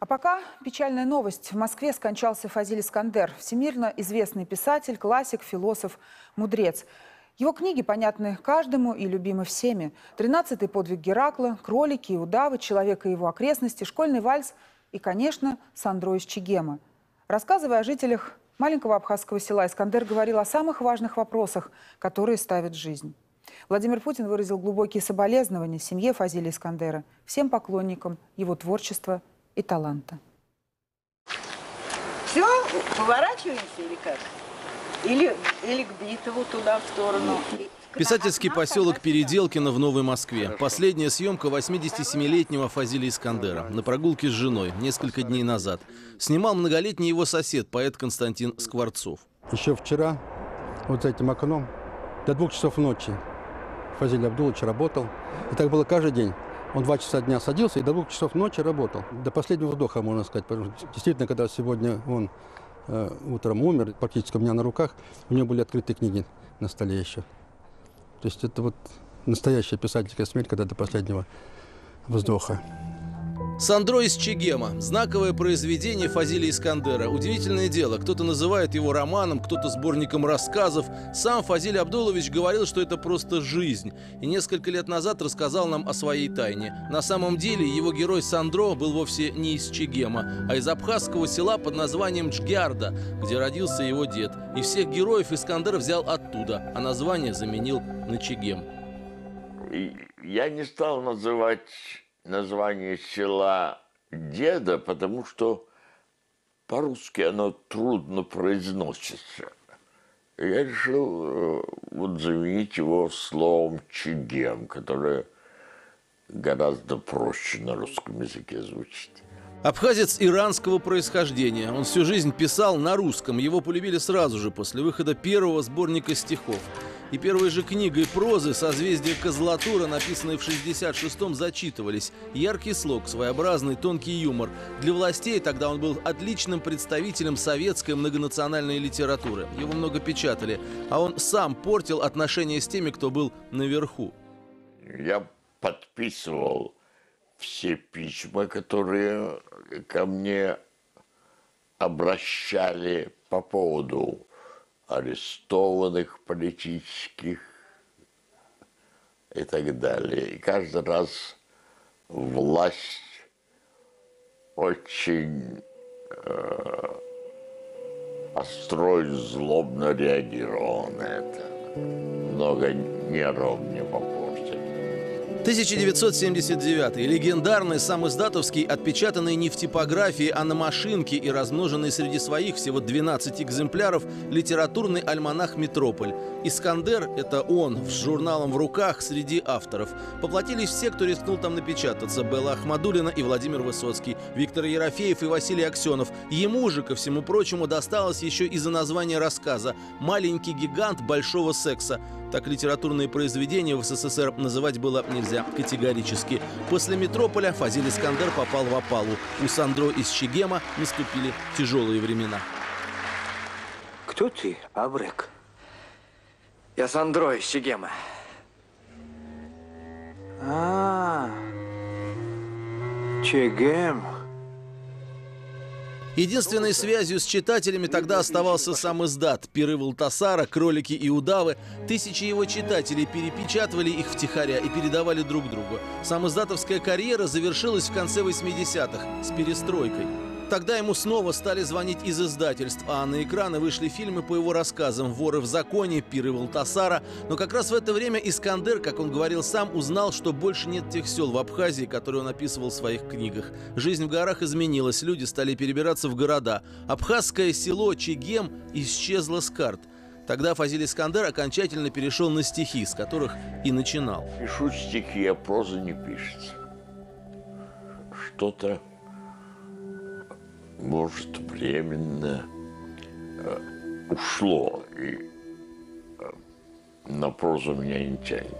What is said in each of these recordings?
А пока печальная новость. В Москве скончался Фазиль Искандер, всемирно известный писатель, классик, философ, мудрец. Его книги понятны каждому и любимы всеми. «Тринадцатый подвиг Геракла», «Кролики и удавы», «Человек и его окрестности», «Школьный вальс» и, конечно, «Сандро из Чигема». Рассказывая о жителях маленького абхазского села, Искандер говорил о самых важных вопросах, которые ставят жизнь. Владимир Путин выразил глубокие соболезнования семье Фазиля Искандера, всем поклонникам его творчества и таланта. Все, поворачиваемся или как? Или, или к Битову туда, в сторону. Писательский поселок Переделкино в Новой Москве. Последняя съемка 87-летнего Фазиля Искандера на прогулке с женой несколько дней назад. Снимал многолетний его сосед, поэт Константин Скворцов. Еще вчера вот за этим окном до двух часов ночи Фазиль Абдулович работал. И так было каждый день. Он два часа дня садился и до двух часов ночи работал. До последнего вдоха, можно сказать. Потому что действительно, когда сегодня он э, утром умер, практически у меня на руках, у него были открытые книги на столе еще. То есть это вот настоящая писательская смерть, когда до последнего вздоха. Сандро из Чегема. Знаковое произведение Фазили Искандера. Удивительное дело. Кто-то называет его романом, кто-то сборником рассказов. Сам Фазиль Абдулович говорил, что это просто жизнь. И несколько лет назад рассказал нам о своей тайне. На самом деле его герой Сандро был вовсе не из Чегема, а из абхазского села под названием Чгярда, где родился его дед. И всех героев Искандер взял оттуда, а название заменил на Чегем. Я не стал называть название села деда, потому что по-русски оно трудно произносится. Я решил э, вот заменить его словом «чигем», которое гораздо проще на русском языке звучит. Абхазец иранского происхождения. Он всю жизнь писал на русском. Его полюбили сразу же после выхода первого сборника стихов. И первой же книгой прозы «Созвездие Козлатура», написанной в 66-м, зачитывались. Яркий слог, своеобразный, тонкий юмор. Для властей тогда он был отличным представителем советской многонациональной литературы. Его много печатали. А он сам портил отношения с теми, кто был наверху. Я подписывал все письма, которые ко мне обращали по поводу арестованных политических и так далее. И каждый раз власть очень э, остро и злобно реагировала на это. Много нервов мне попало. 1979. Легендарный, сам издатовский, отпечатанный не в типографии, а на машинке и размноженный среди своих всего 12 экземпляров литературный альманах «Метрополь». Искандер – это он, с журналом в руках, среди авторов. Поплатились все, кто рискнул там напечататься. Белла Ахмадулина и Владимир Высоцкий, Виктор Ерофеев и Василий Аксенов. Ему же, ко всему прочему, досталось еще из-за названия рассказа «Маленький гигант большого секса». Так литературные произведения в СССР называть было нельзя категорически. После «Метрополя» Фазиль Искандер попал в опалу. У Сандро из Чигема наступили тяжелые времена. Кто ты, Абрек? Я Сандро из Чигема. А, Чегем. Единственной связью с читателями тогда оставался сам издат. Пиры Валтасара, кролики и удавы. Тысячи его читателей перепечатывали их втихаря и передавали друг другу. Сам издатовская карьера завершилась в конце 80-х с перестройкой. Тогда ему снова стали звонить из издательств, а на экраны вышли фильмы по его рассказам «Воры в законе», «Пиры Валтасара». Но как раз в это время Искандер, как он говорил сам, узнал, что больше нет тех сел в Абхазии, которые он описывал в своих книгах. Жизнь в горах изменилась, люди стали перебираться в города. Абхазское село Чегем исчезло с карт. Тогда Фазиль Искандер окончательно перешел на стихи, с которых и начинал. Пишу стихи, а проза не пишется. Что-то может, временно э, ушло, и э, на прозу меня не тянет.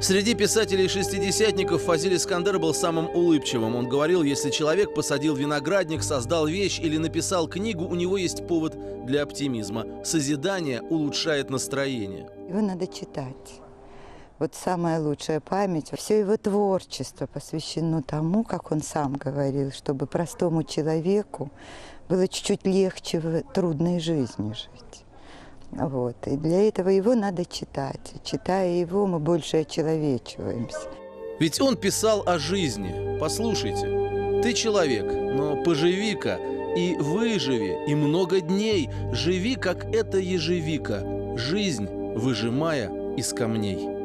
Среди писателей-шестидесятников Фазиль Искандер был самым улыбчивым. Он говорил, если человек посадил виноградник, создал вещь или написал книгу, у него есть повод для оптимизма. Созидание улучшает настроение. Его надо читать. Вот самая лучшая память. Все его творчество посвящено тому, как он сам говорил, чтобы простому человеку было чуть-чуть легче в трудной жизни жить. Вот. И для этого его надо читать. Читая его, мы больше очеловечиваемся. Ведь он писал о жизни. Послушайте, ты человек, но поживи-ка и выживи, и много дней живи, как эта ежевика, жизнь выжимая из камней.